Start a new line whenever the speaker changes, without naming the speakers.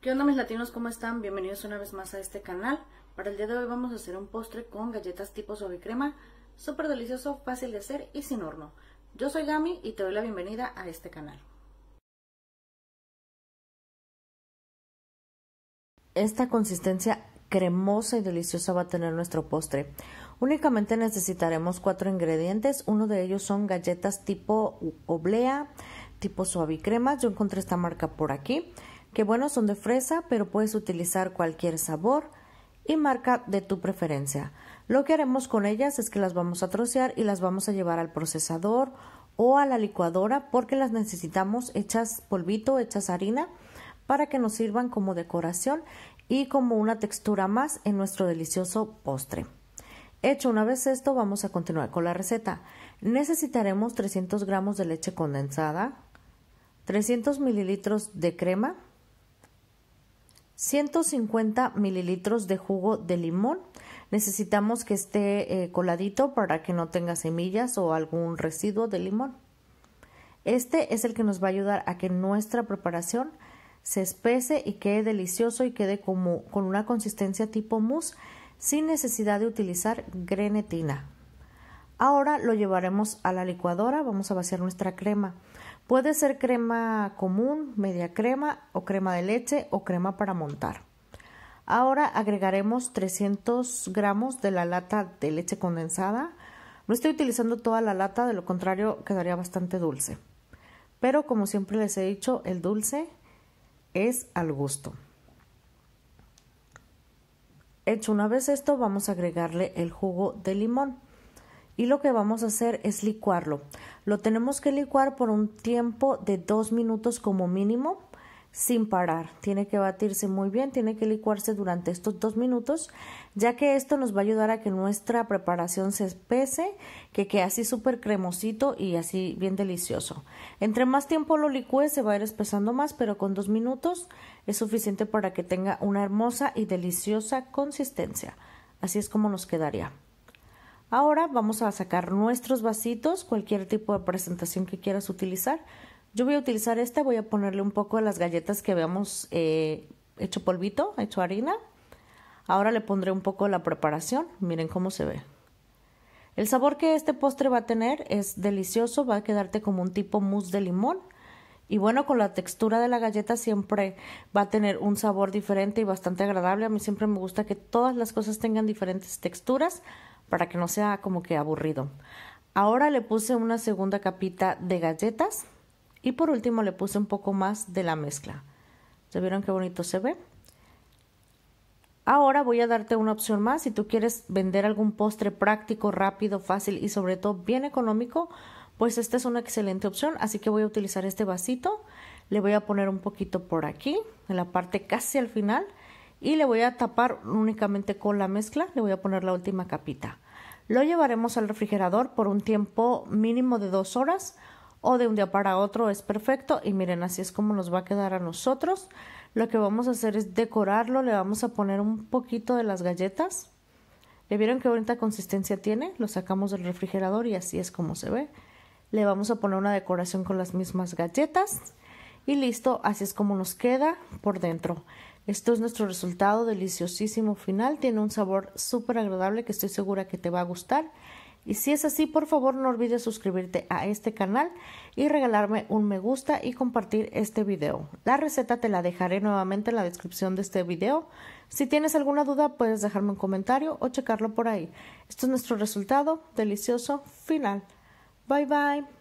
¿Qué onda mis latinos? ¿Cómo están? Bienvenidos una vez más a este canal. Para el día de hoy vamos a hacer un postre con galletas tipo suave crema, súper delicioso, fácil de hacer y sin horno. Yo soy Gami y te doy la bienvenida a este canal. Esta consistencia cremosa y deliciosa va a tener nuestro postre. Únicamente necesitaremos cuatro ingredientes, uno de ellos son galletas tipo oblea, tipo suavicremas. Yo encontré esta marca por aquí, que bueno, son de fresa, pero puedes utilizar cualquier sabor y marca de tu preferencia. Lo que haremos con ellas es que las vamos a trocear y las vamos a llevar al procesador o a la licuadora porque las necesitamos hechas polvito, hechas harina para que nos sirvan como decoración y como una textura más en nuestro delicioso postre. Hecho una vez esto, vamos a continuar con la receta. Necesitaremos 300 gramos de leche condensada, 300 mililitros de crema, 150 mililitros de jugo de limón. Necesitamos que esté eh, coladito para que no tenga semillas o algún residuo de limón. Este es el que nos va a ayudar a que nuestra preparación se espese y quede delicioso y quede como con una consistencia tipo mousse sin necesidad de utilizar grenetina. Ahora lo llevaremos a la licuadora, vamos a vaciar nuestra crema. Puede ser crema común, media crema o crema de leche o crema para montar. Ahora agregaremos 300 gramos de la lata de leche condensada. No estoy utilizando toda la lata, de lo contrario quedaría bastante dulce. Pero como siempre les he dicho, el dulce es al gusto. Hecho una vez esto, vamos a agregarle el jugo de limón y lo que vamos a hacer es licuarlo. Lo tenemos que licuar por un tiempo de dos minutos como mínimo sin parar. Tiene que batirse muy bien, tiene que licuarse durante estos dos minutos, ya que esto nos va a ayudar a que nuestra preparación se espese, que quede así súper cremosito y así bien delicioso. Entre más tiempo lo licúe se va a ir espesando más, pero con dos minutos es suficiente para que tenga una hermosa y deliciosa consistencia. Así es como nos quedaría. Ahora vamos a sacar nuestros vasitos, cualquier tipo de presentación que quieras utilizar. Yo voy a utilizar este, voy a ponerle un poco de las galletas que habíamos eh, hecho polvito, hecho harina. Ahora le pondré un poco de la preparación, miren cómo se ve. El sabor que este postre va a tener es delicioso, va a quedarte como un tipo mousse de limón. Y bueno, con la textura de la galleta siempre va a tener un sabor diferente y bastante agradable. A mí siempre me gusta que todas las cosas tengan diferentes texturas para que no sea como que aburrido. Ahora le puse una segunda capita de galletas y por último le puse un poco más de la mezcla. ¿Ya vieron qué bonito se ve? Ahora voy a darte una opción más. Si tú quieres vender algún postre práctico, rápido, fácil y sobre todo bien económico, pues esta es una excelente opción. Así que voy a utilizar este vasito. Le voy a poner un poquito por aquí, en la parte casi al final y le voy a tapar únicamente con la mezcla, le voy a poner la última capita. Lo llevaremos al refrigerador por un tiempo mínimo de dos horas o de un día para otro es perfecto y miren así es como nos va a quedar a nosotros. Lo que vamos a hacer es decorarlo, le vamos a poner un poquito de las galletas. ¿Le vieron qué bonita consistencia tiene? Lo sacamos del refrigerador y así es como se ve. Le vamos a poner una decoración con las mismas galletas y listo, así es como nos queda por dentro. Esto es nuestro resultado deliciosísimo final. Tiene un sabor súper agradable que estoy segura que te va a gustar. Y si es así, por favor no olvides suscribirte a este canal y regalarme un me gusta y compartir este video. La receta te la dejaré nuevamente en la descripción de este video. Si tienes alguna duda puedes dejarme un comentario o checarlo por ahí. Esto es nuestro resultado delicioso final. Bye bye.